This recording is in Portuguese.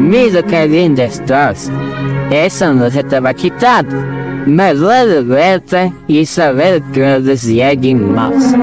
Mira que é linda estás. Essa não estava quitada. Mas lá de e saber que eles seguem mais.